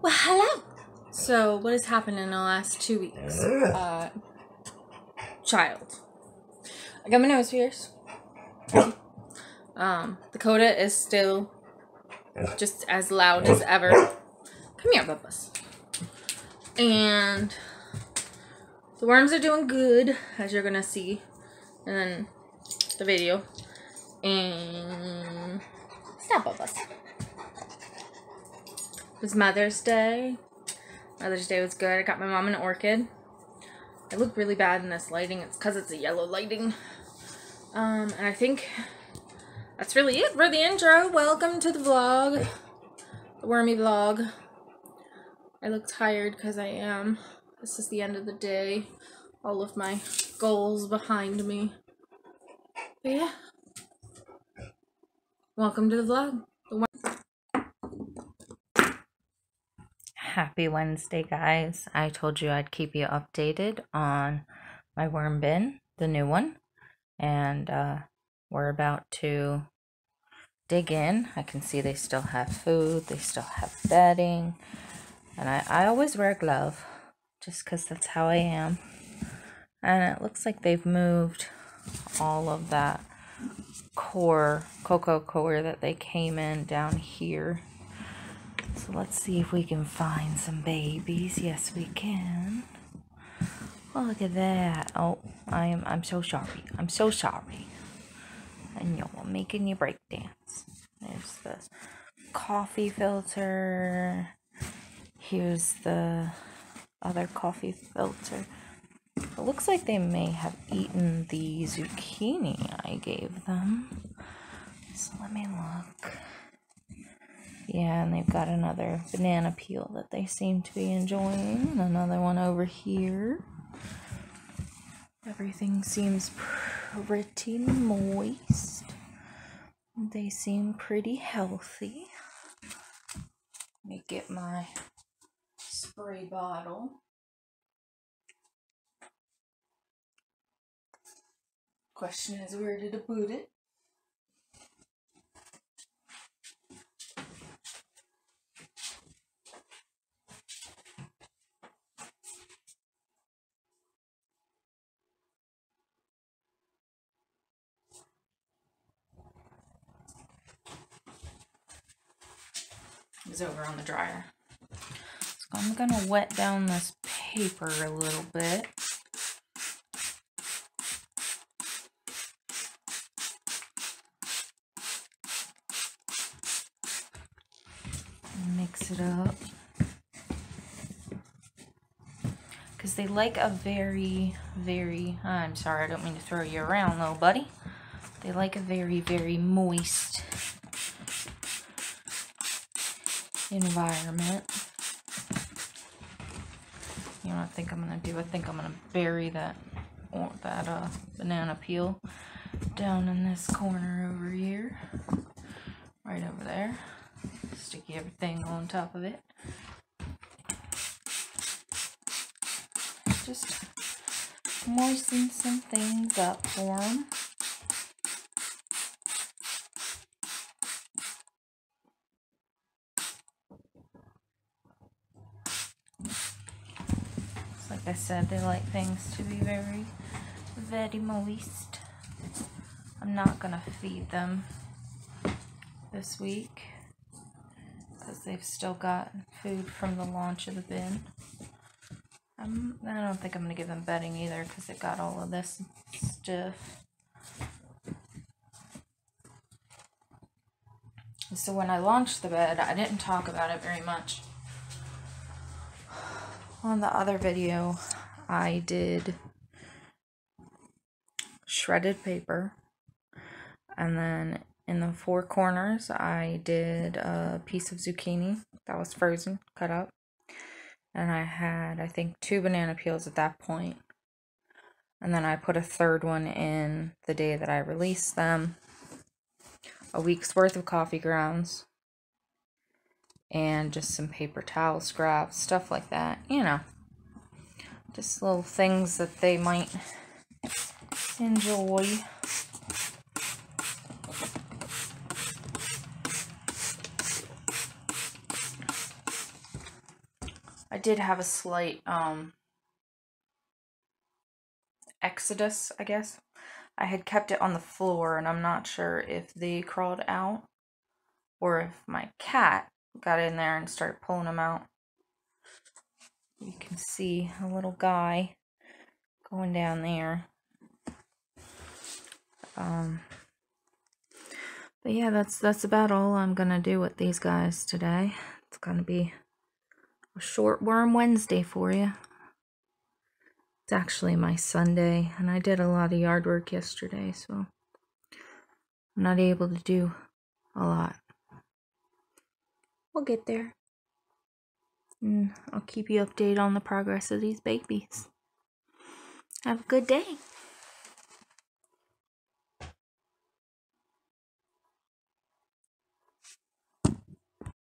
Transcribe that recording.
Well, hello. So, what has happened in the last two weeks? Uh, child. I got my nose pierced. Um, Dakota is still just as loud as ever. Come here, Bubbles. And the worms are doing good, as you're gonna see in the video. And stop, Bubbles. It was Mother's Day. Mother's Day was good. I got my mom an orchid. I look really bad in this lighting. It's because it's a yellow lighting. Um, and I think that's really it for the intro. Welcome to the vlog. The wormy vlog. I look tired because I am. This is the end of the day. All of my goals behind me. But yeah. Welcome to the vlog. Happy Wednesday, guys. I told you I'd keep you updated on my worm bin, the new one. And uh, we're about to dig in. I can see they still have food, they still have bedding. And I, I always wear a glove just because that's how I am. And it looks like they've moved all of that coir, coco coir that they came in down here so let's see if we can find some babies. Yes, we can. Look at that. Oh, I am I'm so sorry. I'm so sorry. I know I'm making you break dance. There's the coffee filter. Here's the other coffee filter. It looks like they may have eaten the zucchini I gave them. So let me look. Yeah, and they've got another banana peel that they seem to be enjoying. And another one over here. Everything seems pretty moist. They seem pretty healthy. Let me get my spray bottle. Question is, where did I put it? Is over on the dryer. So I'm going to wet down this paper a little bit. Mix it up. Because they like a very, very, I'm sorry, I don't mean to throw you around, little buddy. They like a very, very moist environment. You know what I think I'm to do? I think I'm to bury that that uh, banana peel down in this corner over here. Right over there. Sticky everything on top of it. Just moisten some things up for them. I said, they like things to be very, very moist. I'm not going to feed them this week because they've still got food from the launch of the bin. I'm, I don't think I'm going to give them bedding either because they got all of this stuff. So when I launched the bed, I didn't talk about it very much on the other video, I did shredded paper. And then in the four corners, I did a piece of zucchini that was frozen, cut up. And I had, I think, two banana peels at that point. And then I put a third one in the day that I released them. A week's worth of coffee grounds and just some paper towel scraps, stuff like that, you know. Just little things that they might enjoy. I did have a slight um exodus, I guess. I had kept it on the floor and I'm not sure if they crawled out or if my cat got in there and started pulling them out. You can see a little guy going down there. Um, but yeah, that's that's about all I'm gonna do with these guys today. It's gonna be a short worm Wednesday for you. It's actually my Sunday, and I did a lot of yard work yesterday, so I'm not able to do a lot. We'll get there. And I'll keep you updated on the progress of these babies. Have a good day.